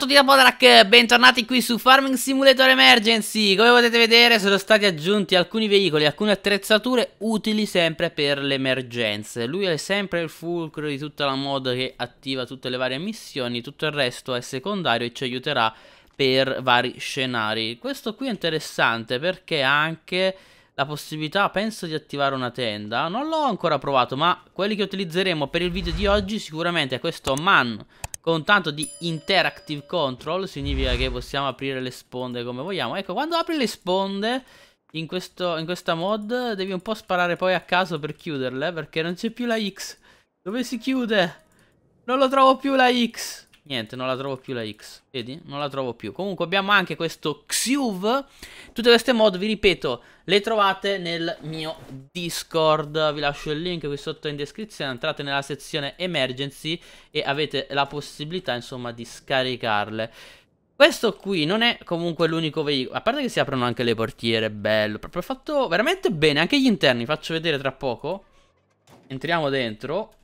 tutti da Podrak, bentornati qui su Farming Simulator Emergency. Come potete vedere sono stati aggiunti alcuni veicoli, alcune attrezzature utili sempre per le emergenze. Lui è sempre il fulcro di tutta la mod che attiva tutte le varie missioni Tutto il resto è secondario e ci aiuterà per vari scenari. Questo qui è interessante perché ha anche la possibilità, penso, di attivare una tenda. Non l'ho ancora provato ma quelli che utilizzeremo per il video di oggi sicuramente è questo MAN con tanto di interactive control significa che possiamo aprire le sponde come vogliamo. Ecco, quando apri le sponde in, questo, in questa mod devi un po' sparare poi a caso per chiuderle perché non c'è più la X. Dove si chiude? Non lo trovo più la X. Niente, non la trovo più la X. Vedi? Non la trovo più. Comunque abbiamo anche questo Xuv. Tutte queste mod, vi ripeto, le trovate nel mio Discord. Vi lascio il link qui sotto in descrizione. Entrate nella sezione Emergency e avete la possibilità, insomma, di scaricarle. Questo qui non è comunque l'unico veicolo. A parte che si aprono anche le portiere, bello. Proprio fatto veramente bene. Anche gli interni, faccio vedere tra poco. Entriamo dentro.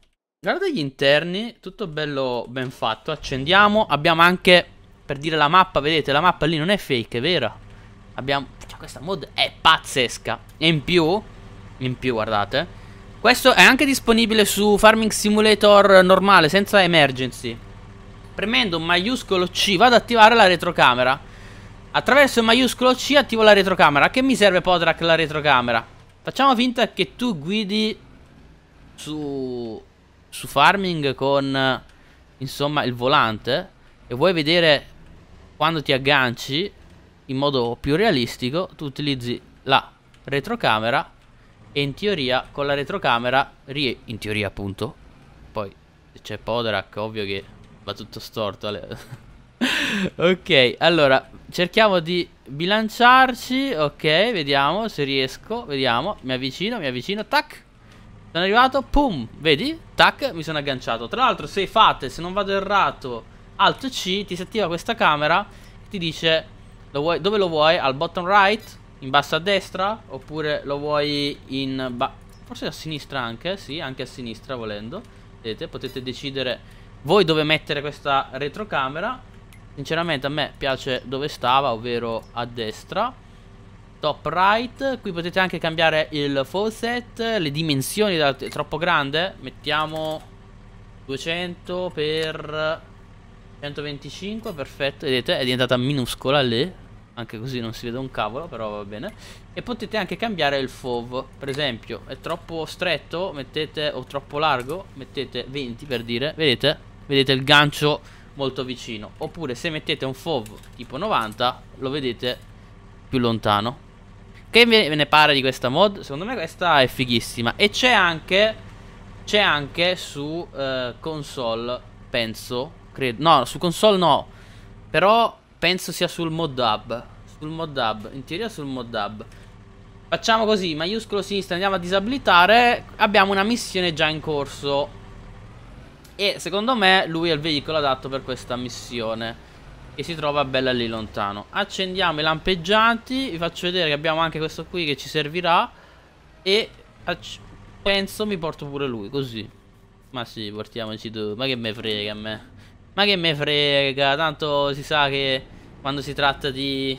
Guarda gli interni, tutto bello ben fatto. Accendiamo. Abbiamo anche, per dire la mappa, vedete, la mappa lì non è fake, è vera. Abbiamo, cioè questa mod è pazzesca. E in più, in più, guardate. Questo è anche disponibile su Farming Simulator normale, senza emergency. Premendo un maiuscolo C vado ad attivare la retrocamera. Attraverso il maiuscolo C attivo la retrocamera. A che mi serve Podrak la retrocamera? Facciamo finta che tu guidi su su farming con insomma il volante e vuoi vedere quando ti agganci in modo più realistico tu utilizzi la retrocamera e in teoria con la retrocamera in teoria appunto poi se c'è Podrak ovvio che va tutto storto ok allora cerchiamo di bilanciarci ok vediamo se riesco vediamo mi avvicino mi avvicino tac sono arrivato, pum, vedi? Tac, mi sono agganciato. Tra l'altro se fate, se non vado errato, Alt C, ti si attiva questa camera ti dice lo vuoi, dove lo vuoi? Al bottom right? In basso a destra? Oppure lo vuoi in... forse a sinistra anche, sì, anche a sinistra volendo. Vedete, potete decidere voi dove mettere questa retrocamera. Sinceramente a me piace dove stava, ovvero a destra top right. Qui potete anche cambiare il faucet Le dimensioni da, è troppo grande. Mettiamo 200 per 125 Perfetto. Vedete è diventata minuscola lì. Anche così non si vede un cavolo Però va bene. E potete anche cambiare il FOV. Per esempio è troppo stretto Mettete o troppo largo Mettete 20 per dire. Vedete? Vedete il gancio molto vicino. Oppure se mettete un FOV tipo 90 Lo vedete più lontano che ve ne pare di questa mod? Secondo me questa è fighissima. E c'è anche C'è anche su uh, console Penso credo, No su console no. Però penso sia sul mod hub. Sul mod hub In teoria sul mod hub. Facciamo così Maiuscolo sinistra andiamo a disabilitare. Abbiamo una missione già in corso. E secondo me lui è il veicolo adatto per questa missione che si trova bella lì lontano. Accendiamo i lampeggianti vi faccio vedere che abbiamo anche questo qui che ci servirà e penso mi porto pure lui così. Ma sì portiamoci tu ma che me frega a me? Ma che me frega tanto si sa che quando si tratta di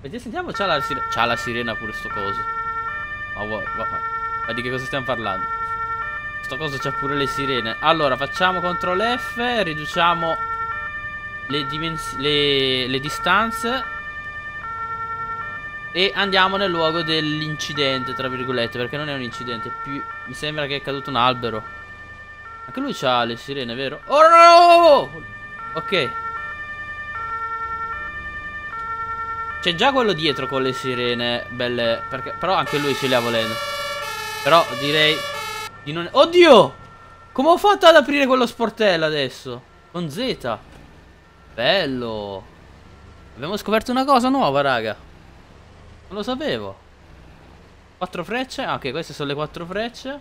vediamo sentiamo c'ha la sirena c'ha la sirena pure sto coso. Ma, ma, ma, ma di che cosa stiamo parlando? Sto coso c'ha pure le sirene. Allora facciamo CTRL F riduciamo le, le, le distanze e andiamo nel luogo dell'incidente, tra virgolette, perché non è un incidente, più, mi sembra che è caduto un albero. Anche lui ha le sirene, vero? Oh no! Ok. C'è già quello dietro con le sirene belle, perché, però anche lui ce le ha volendo. Però direi di non... Oddio! Come ho fatto ad aprire quello sportello adesso? Con Z. Bello. Abbiamo scoperto una cosa nuova raga. Non lo sapevo. Quattro frecce? Ah, Ok queste sono le quattro frecce.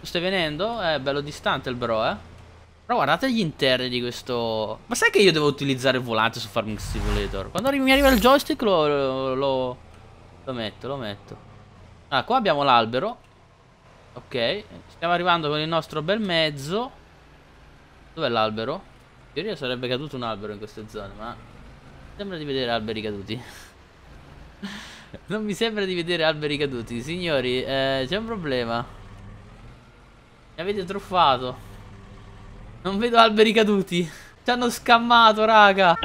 Tu stai venendo? È bello distante il bro eh. Però guardate gli interni di questo Ma sai che io devo utilizzare il volante su Farming Simulator? Quando mi arriva il joystick lo, lo, lo metto Lo metto. Ah qua abbiamo l'albero. Ok Stiamo arrivando con il nostro bel mezzo. Dov'è l'albero? In teoria sarebbe caduto un albero in queste zone, ma... Sembra di vedere alberi caduti. non mi sembra di vedere alberi caduti. Signori, eh, c'è un problema. Mi avete truffato. Non vedo alberi caduti. Ci hanno scammato, raga.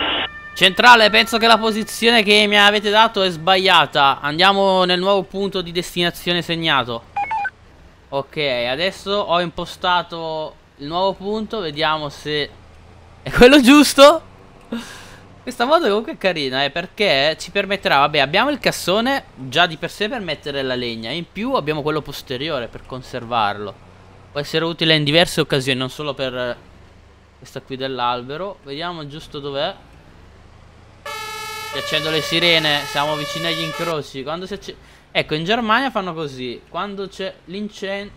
Centrale, penso che la posizione che mi avete dato è sbagliata. Andiamo nel nuovo punto di destinazione segnato. Ok, adesso ho impostato il nuovo punto. Vediamo se è quello giusto? Questa moto comunque è carina, eh, perché ci permetterà, vabbè, abbiamo il cassone già di per sé per mettere la legna, in più abbiamo quello posteriore per conservarlo. Può essere utile in diverse occasioni, non solo per questa qui dell'albero. Vediamo giusto dov'è. Si accendo le sirene, siamo vicini agli incroci. Ecco, in Germania fanno così. Quando c'è l'incendio...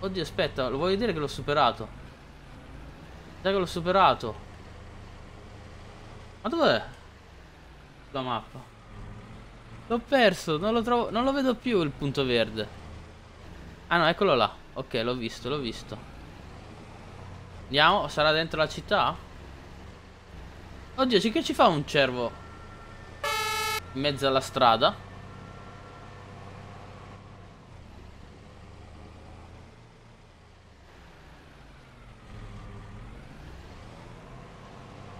Oddio, aspetta, lo voglio dire che l'ho superato. Dai che l'ho superato. Ma dov'è? La mappa. L'ho perso, non lo trovo, non lo vedo più il punto verde. Ah no, eccolo là. Ok, l'ho visto, l'ho visto. Andiamo, sarà dentro la città? Oddio, sì che ci fa un cervo in mezzo alla strada?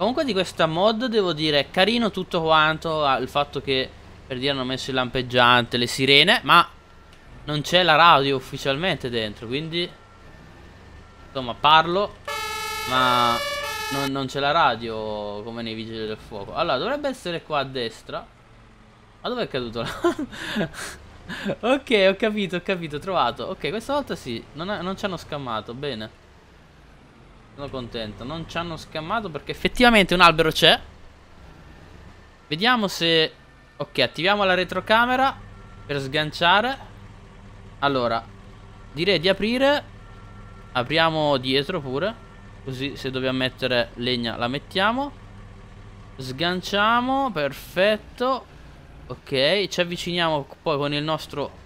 Comunque di questa mod devo dire carino tutto quanto Il fatto che per dire hanno messo il lampeggiante, le sirene Ma non c'è la radio ufficialmente dentro Quindi Insomma parlo Ma non, non c'è la radio come nei vigili del fuoco. Allora dovrebbe essere qua a destra. Ma dove è caduto ok ho capito ho capito ho trovato. Ok questa volta sì non, non ci hanno scammato bene sono contento. Non ci hanno scammato perché effettivamente un albero c'è. Vediamo se... Ok, attiviamo la retrocamera per sganciare. Allora, direi di aprire. Apriamo dietro pure. Così se dobbiamo mettere legna la mettiamo. Sganciamo, perfetto. Ok, ci avviciniamo poi con il nostro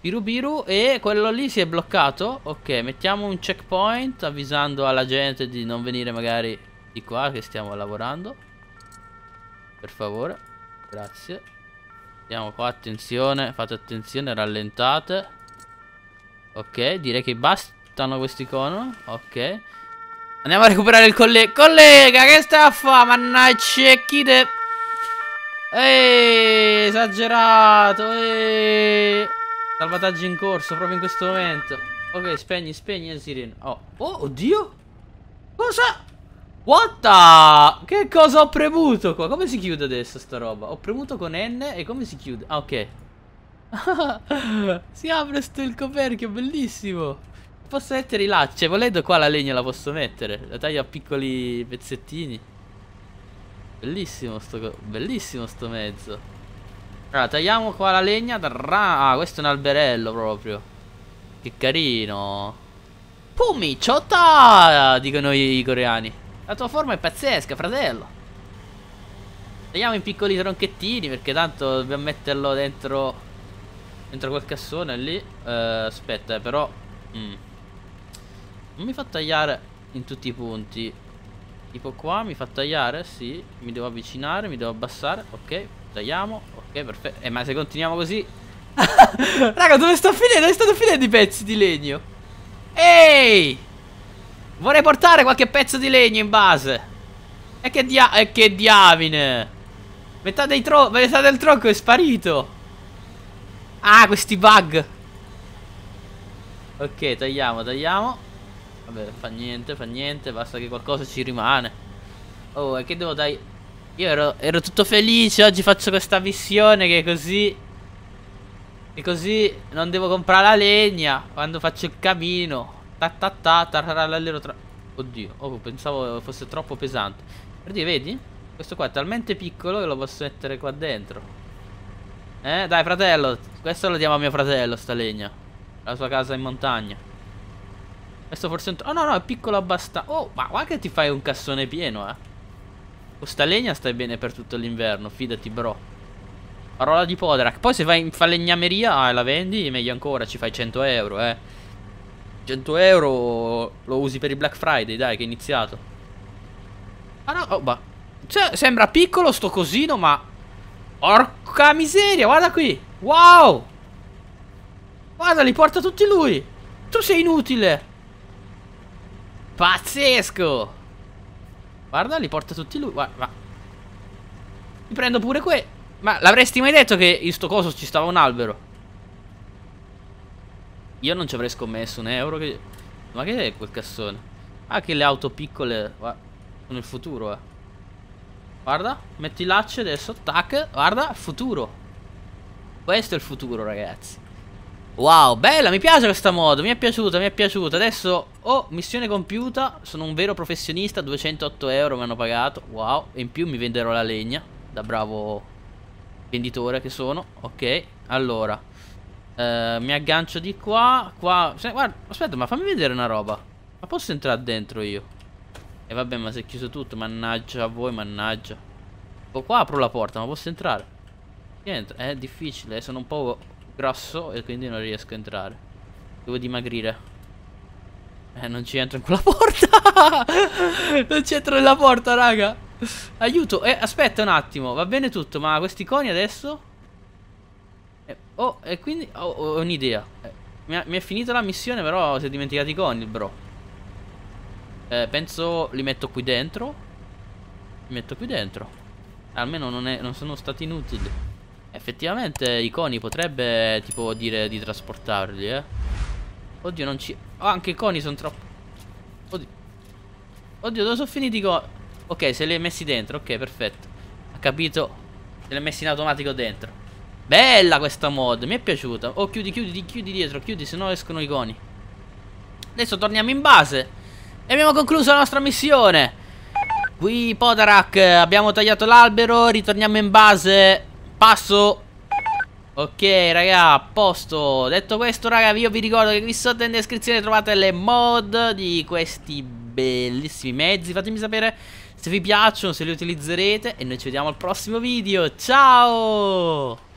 Biru Biru e quello lì si è bloccato. Ok mettiamo un checkpoint avvisando alla gente di non venire magari di qua che stiamo lavorando. Per favore Grazie. Andiamo qua attenzione Fate attenzione rallentate. Ok direi che bastano questi cono. Ok. Andiamo a recuperare il collega Collega che sta a fare Mannaggia chide Eeeh esagerato Eeeh Salvataggio in corso proprio in questo momento. Ok, spegni, spegni il sireno. Oh, oh, oddio. Cosa? What the? Che cosa ho premuto qua? Come si chiude adesso sta roba? Ho premuto con N e come si chiude? Ah, ok. si apre sto il coperchio, bellissimo. Posso mettere i lacci. Volendo qua la legna la posso mettere. La taglio a piccoli pezzettini. Bellissimo sto, bellissimo sto mezzo. Allora, tagliamo qua la legna. Ah, questo è un alberello proprio. Che carino. Pumi, ciota! Dicono i, i coreani. La tua forma è pazzesca, fratello. Tagliamo in piccoli tronchettini perché tanto dobbiamo metterlo dentro Dentro quel cassone lì uh, Aspetta eh, però mm. Non mi fa tagliare in tutti i punti Tipo qua mi fa tagliare Sì Mi devo avvicinare Mi devo abbassare Ok Tagliamo Ok, perfetto. Eh, ma se continuiamo così... Raga, dove sto finendo? Dove stanno finendo i pezzi di legno? Ehi! Vorrei portare qualche pezzo di legno in base. E che dia... E che diamine! Metà, dei tro... Metà del tronco è sparito. Ah, questi bug. Ok, tagliamo, tagliamo. Vabbè, fa niente, fa niente. Basta che qualcosa ci rimane. Oh, e che devo dare... Io ero, ero tutto felice, oggi faccio questa missione che così... E così non devo comprare la legna quando faccio il camino. Ta ta ta, tra... Oddio, oh, pensavo fosse troppo pesante. Dire, vedi? Questo qua è talmente piccolo che lo posso mettere qua dentro. Eh, dai fratello, questo lo diamo a mio fratello, sta legna. La sua casa in montagna. Questo forse... Oh no, no, è piccolo abbastanza. Oh, ma guarda che ti fai un cassone pieno, eh. Questa legna stai bene per tutto l'inverno, fidati bro. Parola di Podrak. Poi se vai in falegnameria e la vendi, meglio ancora, ci fai 100 euro, eh. 100 euro lo usi per il Black Friday, dai, che è iniziato. Ah no, oh, ma... Cioè, sembra piccolo sto cosino, ma... Porca miseria, guarda qui. Wow. Guarda, li porta tutti lui. Tu sei inutile. Pazzesco. Guarda, li porta tutti lui. Guarda, ma... Mi prendo pure qui. Ma l'avresti mai detto che in sto coso ci stava un albero? Io non ci avrei scommesso un euro che... Ma che è quel cassone? Ah, che le auto piccole... Sono il futuro, eh. Guarda, metti lacci adesso, tac, guarda, futuro. Questo è il futuro, ragazzi. Wow, bella, mi piace questa modo, mi è piaciuta, mi è piaciuta. Adesso, oh, missione compiuta, sono un vero professionista, 208 euro mi hanno pagato. Wow, e in più mi venderò la legna, da bravo venditore che sono. Ok, allora, eh, mi aggancio di qua, qua. Guarda, aspetta, ma fammi vedere una roba. Ma posso entrare dentro io? E vabbè ma si è chiuso tutto Mannaggia a voi mannaggia oh, Qua apro la porta ma posso entrare Entra. È difficile Sono un po' grosso E quindi non riesco a entrare Devo dimagrire Eh non ci entro in quella porta Non ci entro nella porta raga Aiuto Eh aspetta un attimo Va bene tutto Ma questi coni adesso eh, Oh e quindi oh, Ho un'idea eh, mi, mi è finita la missione però si è dimenticato i coni bro eh, penso li metto qui dentro. Li metto qui dentro. Almeno non, è, non sono stati inutili. Effettivamente i coni potrebbe tipo dire di trasportarli, eh. Oddio, non ci... Oh, anche i coni sono troppo... Oddio. Oddio, dove sono finiti i coni? Ok, se li hai messi dentro, ok, perfetto. Ha capito? Se li hai messi in automatico dentro. Bella questa mod, mi è piaciuta. Oh, chiudi, chiudi, chiudi dietro, chiudi, se no escono i coni. Adesso torniamo in base. E abbiamo concluso la nostra missione Qui Podarak Abbiamo tagliato l'albero Ritorniamo in base Passo Ok raga, a posto. Detto questo raga, io vi ricordo che qui sotto in descrizione trovate le mod Di questi bellissimi mezzi. Fatemi sapere se vi piacciono, se li utilizzerete. E noi ci vediamo al prossimo video. Ciao